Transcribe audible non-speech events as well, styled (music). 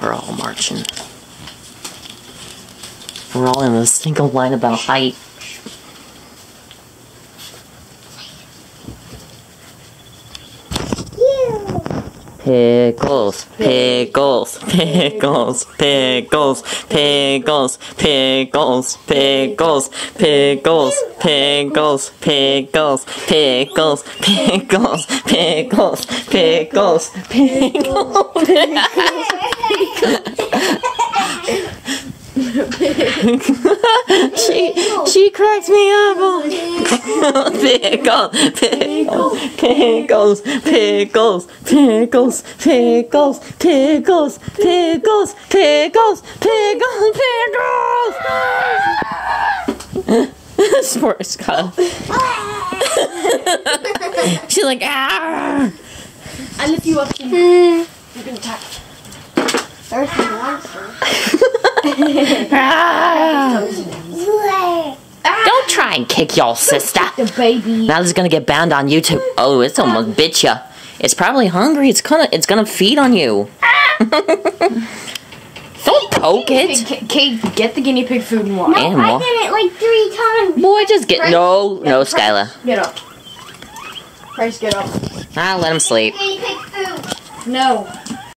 We're all marching. We're all in a single line about height. Pickles, pickles, pickles, pickles, pickles, pickles, pickles, pickles, pickles, pickles, pickles, pickles, pickles, pickles, She she cracks me up. Pickles, pickles, pickles, pickles, pickles, pickles, pickles, pickles, pickles, pickles, pickles. Poor Scott. She's like, ah. I lift you up. You can attack. There's monster. ah. Don't try and kick your sister. The baby. Now this is gonna get banned on YouTube. Oh, it's almost bit ya. It's probably hungry. It's gonna it's gonna feed on you. (laughs) Don't poke it. Kate, Kate, get the guinea pig food and walk. And I walk. did it like three times. Boy, just get no no Skyla. Get up. Price, get up. Ah, let him sleep. Guinea pig food. No.